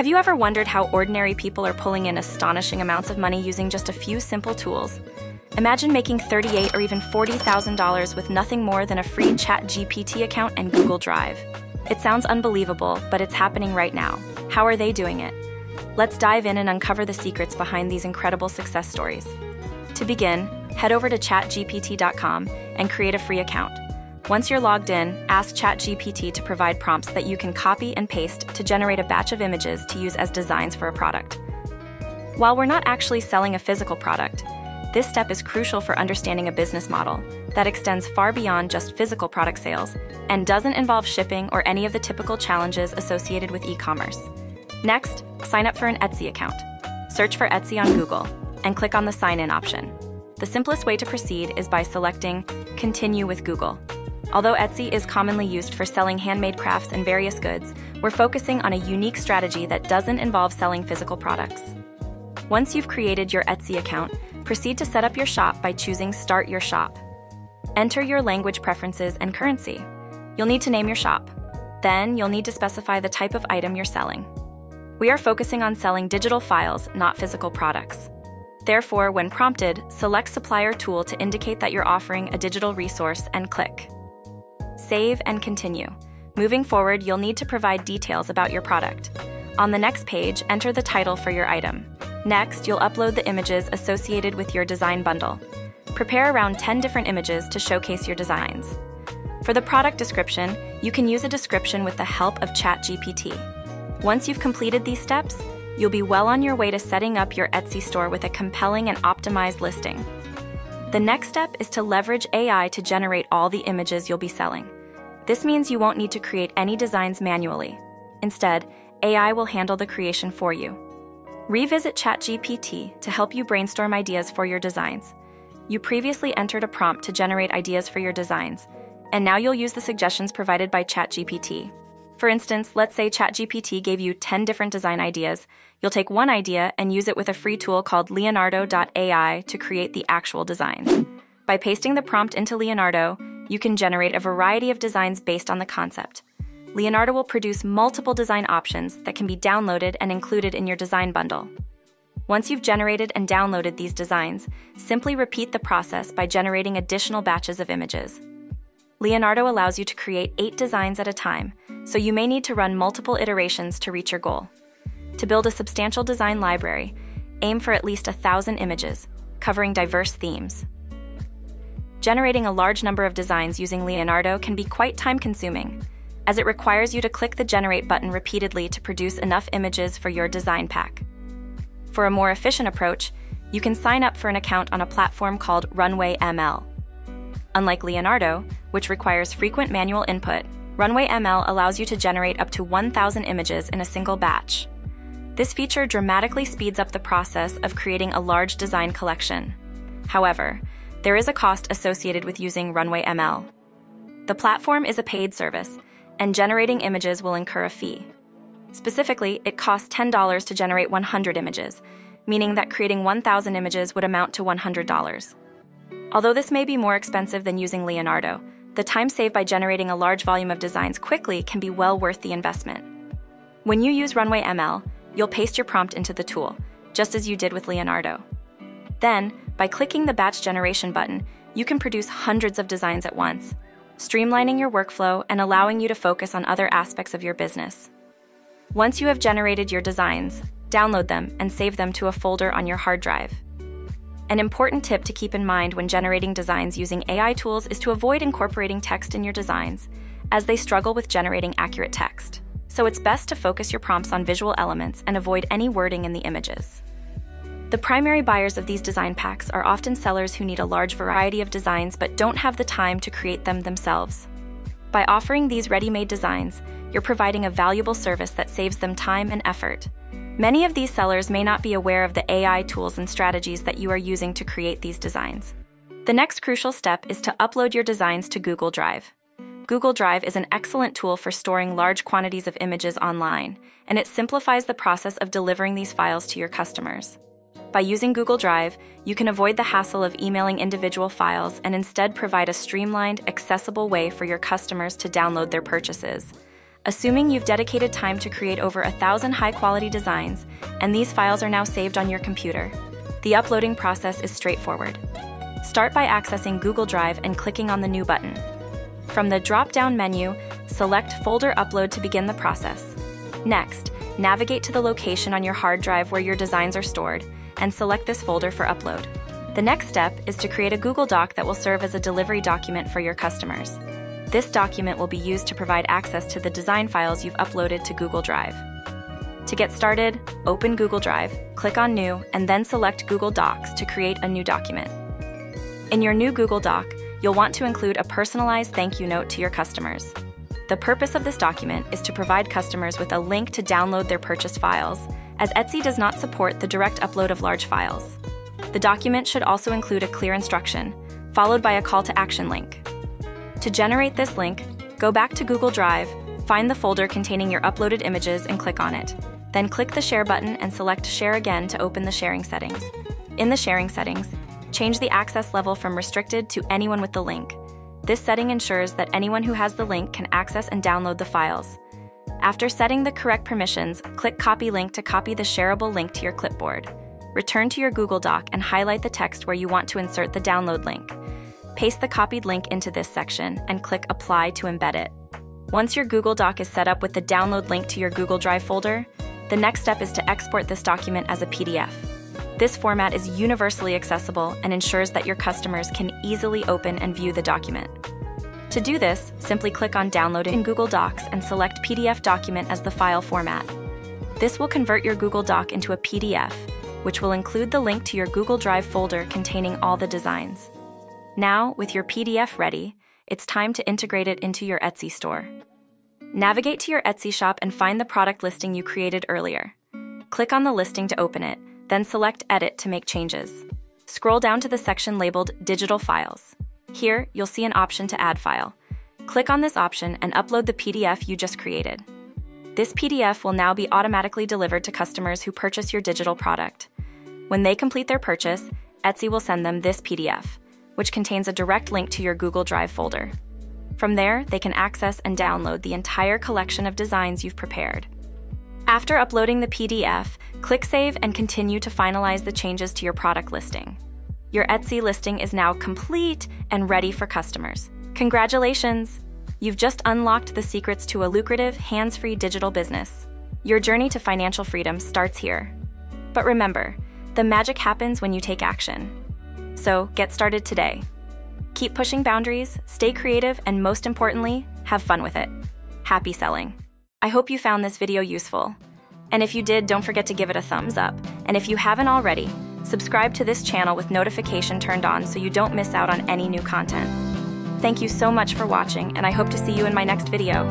Have you ever wondered how ordinary people are pulling in astonishing amounts of money using just a few simple tools? Imagine making 38 or even $40,000 with nothing more than a free ChatGPT account and Google Drive. It sounds unbelievable, but it's happening right now. How are they doing it? Let's dive in and uncover the secrets behind these incredible success stories. To begin, head over to chatgpt.com and create a free account. Once you're logged in, ask ChatGPT to provide prompts that you can copy and paste to generate a batch of images to use as designs for a product. While we're not actually selling a physical product, this step is crucial for understanding a business model that extends far beyond just physical product sales and doesn't involve shipping or any of the typical challenges associated with e commerce. Next, sign up for an Etsy account. Search for Etsy on Google and click on the sign in option. The simplest way to proceed is by selecting Continue with Google. Although Etsy is commonly used for selling handmade crafts and various goods, we're focusing on a unique strategy that doesn't involve selling physical products. Once you've created your Etsy account, proceed to set up your shop by choosing Start Your Shop. Enter your language preferences and currency. You'll need to name your shop. Then, you'll need to specify the type of item you're selling. We are focusing on selling digital files, not physical products. Therefore, when prompted, select Supplier Tool to indicate that you're offering a digital resource and click save, and continue. Moving forward, you'll need to provide details about your product. On the next page, enter the title for your item. Next, you'll upload the images associated with your design bundle. Prepare around 10 different images to showcase your designs. For the product description, you can use a description with the help of ChatGPT. Once you've completed these steps, you'll be well on your way to setting up your Etsy store with a compelling and optimized listing. The next step is to leverage AI to generate all the images you'll be selling. This means you won't need to create any designs manually. Instead, AI will handle the creation for you. Revisit ChatGPT to help you brainstorm ideas for your designs. You previously entered a prompt to generate ideas for your designs, and now you'll use the suggestions provided by ChatGPT. For instance, let's say ChatGPT gave you 10 different design ideas. You'll take one idea and use it with a free tool called Leonardo.ai to create the actual designs. By pasting the prompt into Leonardo, you can generate a variety of designs based on the concept. Leonardo will produce multiple design options that can be downloaded and included in your design bundle. Once you've generated and downloaded these designs, simply repeat the process by generating additional batches of images. Leonardo allows you to create eight designs at a time, so you may need to run multiple iterations to reach your goal. To build a substantial design library, aim for at least a thousand images, covering diverse themes. Generating a large number of designs using Leonardo can be quite time consuming, as it requires you to click the Generate button repeatedly to produce enough images for your design pack. For a more efficient approach, you can sign up for an account on a platform called Runway ML. Unlike Leonardo, which requires frequent manual input, Runway ML allows you to generate up to 1,000 images in a single batch. This feature dramatically speeds up the process of creating a large design collection. However, there is a cost associated with using Runway ML. The platform is a paid service, and generating images will incur a fee. Specifically, it costs $10 to generate 100 images, meaning that creating 1,000 images would amount to $100. Although this may be more expensive than using Leonardo, the time saved by generating a large volume of designs quickly can be well worth the investment. When you use Runway ML, you'll paste your prompt into the tool, just as you did with Leonardo. Then, by clicking the batch generation button, you can produce hundreds of designs at once, streamlining your workflow and allowing you to focus on other aspects of your business. Once you have generated your designs, download them and save them to a folder on your hard drive. An important tip to keep in mind when generating designs using AI tools is to avoid incorporating text in your designs, as they struggle with generating accurate text. So it's best to focus your prompts on visual elements and avoid any wording in the images. The primary buyers of these design packs are often sellers who need a large variety of designs but don't have the time to create them themselves. By offering these ready made designs, you're providing a valuable service that saves them time and effort. Many of these sellers may not be aware of the AI tools and strategies that you are using to create these designs. The next crucial step is to upload your designs to Google Drive. Google Drive is an excellent tool for storing large quantities of images online, and it simplifies the process of delivering these files to your customers. By using Google Drive, you can avoid the hassle of emailing individual files and instead provide a streamlined, accessible way for your customers to download their purchases. Assuming you've dedicated time to create over a thousand high quality designs, and these files are now saved on your computer, the uploading process is straightforward. Start by accessing Google Drive and clicking on the New button. From the drop down menu, select Folder Upload to begin the process. Next, navigate to the location on your hard drive where your designs are stored and select this folder for upload. The next step is to create a Google Doc that will serve as a delivery document for your customers. This document will be used to provide access to the design files you've uploaded to Google Drive. To get started, open Google Drive, click on New, and then select Google Docs to create a new document. In your new Google Doc, you'll want to include a personalized thank you note to your customers. The purpose of this document is to provide customers with a link to download their purchased files, as Etsy does not support the direct upload of large files. The document should also include a clear instruction, followed by a call to action link. To generate this link, go back to Google Drive, find the folder containing your uploaded images and click on it. Then click the Share button and select Share again to open the sharing settings. In the sharing settings, change the access level from restricted to anyone with the link. This setting ensures that anyone who has the link can access and download the files. After setting the correct permissions, click Copy Link to copy the shareable link to your clipboard. Return to your Google Doc and highlight the text where you want to insert the download link. Paste the copied link into this section and click Apply to embed it. Once your Google Doc is set up with the download link to your Google Drive folder, the next step is to export this document as a PDF. This format is universally accessible and ensures that your customers can easily open and view the document. To do this, simply click on Download in Google Docs and select PDF document as the file format. This will convert your Google Doc into a PDF, which will include the link to your Google Drive folder containing all the designs. Now, with your PDF ready, it's time to integrate it into your Etsy store. Navigate to your Etsy shop and find the product listing you created earlier. Click on the listing to open it, then select Edit to make changes. Scroll down to the section labeled Digital Files. Here, you'll see an option to add file. Click on this option and upload the PDF you just created. This PDF will now be automatically delivered to customers who purchase your digital product. When they complete their purchase, Etsy will send them this PDF, which contains a direct link to your Google Drive folder. From there, they can access and download the entire collection of designs you've prepared. After uploading the PDF, click Save and continue to finalize the changes to your product listing. Your Etsy listing is now complete and ready for customers. Congratulations! You've just unlocked the secrets to a lucrative, hands free digital business. Your journey to financial freedom starts here. But remember, the magic happens when you take action. So get started today. Keep pushing boundaries, stay creative, and most importantly, have fun with it. Happy selling. I hope you found this video useful. And if you did, don't forget to give it a thumbs up. And if you haven't already, subscribe to this channel with notification turned on so you don't miss out on any new content. Thank you so much for watching, and I hope to see you in my next video.